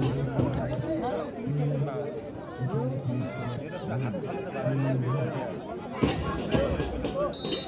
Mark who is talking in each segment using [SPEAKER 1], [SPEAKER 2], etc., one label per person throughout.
[SPEAKER 1] Thank you.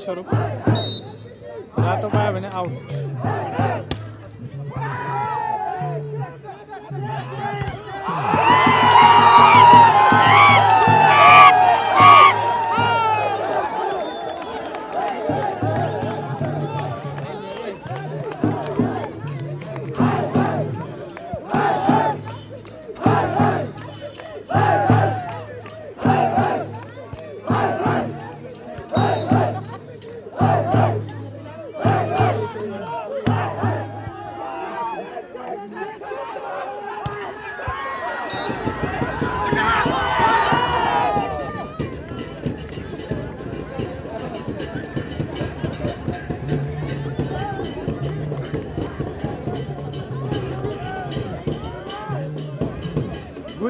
[SPEAKER 1] şurup.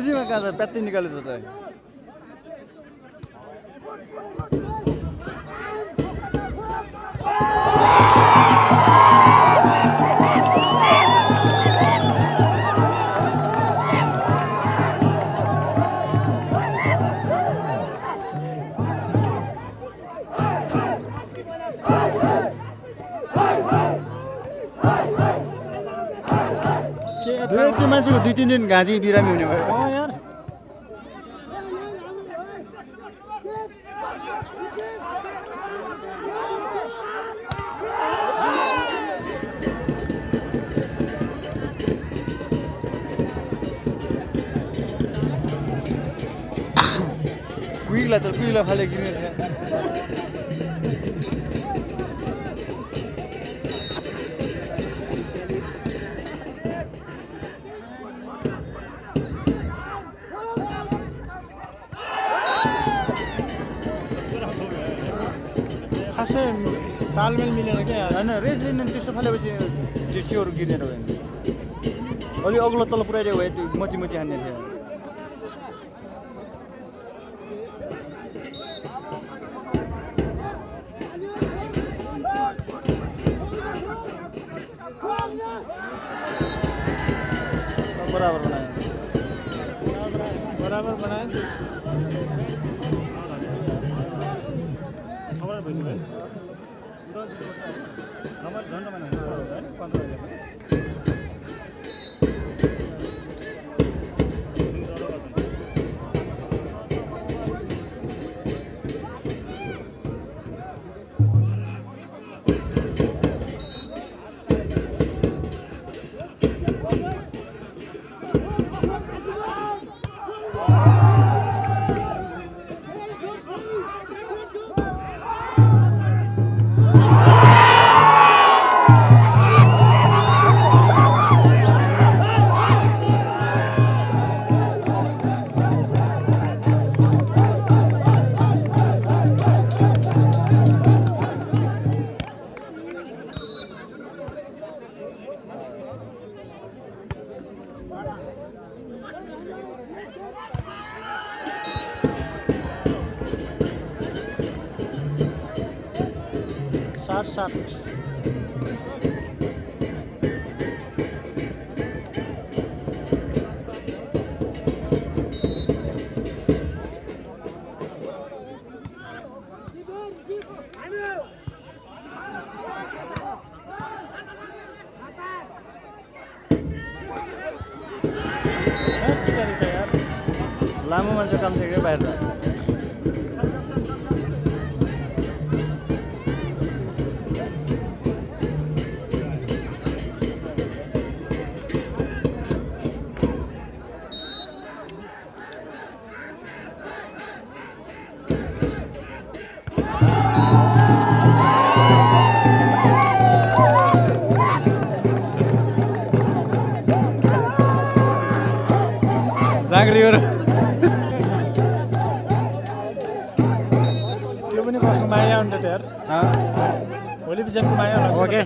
[SPEAKER 2] गुजीमा कहाँ छ प्यात्तै निकालेछ त दुई तिन दिन घाँटी बिरामी हुने भयो कुहिला त कुहिला फाले छ
[SPEAKER 1] तालमेल मिलेन क्या
[SPEAKER 2] होइन रेस लिने त्यस्तो फालेपछि त्यो सियोहरू गिर्ने भयो अलि अग्लो तल पुऱ्याइदियो भए त्यो मची मची हान्ने थियो बराबर बनायो
[SPEAKER 1] बराबर बनायो आठ सात झन्डा पनि यार
[SPEAKER 2] लामो मान्छे काम थियो क्या बाहिर
[SPEAKER 1] हाँ बोली
[SPEAKER 2] ओके।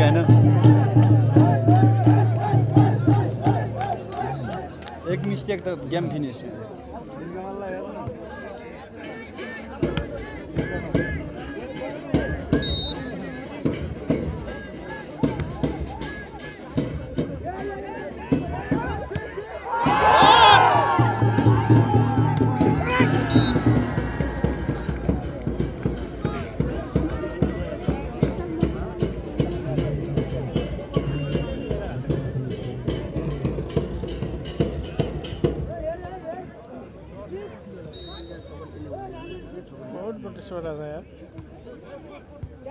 [SPEAKER 2] होइन एक मिस्टेक त गेम फिनिस।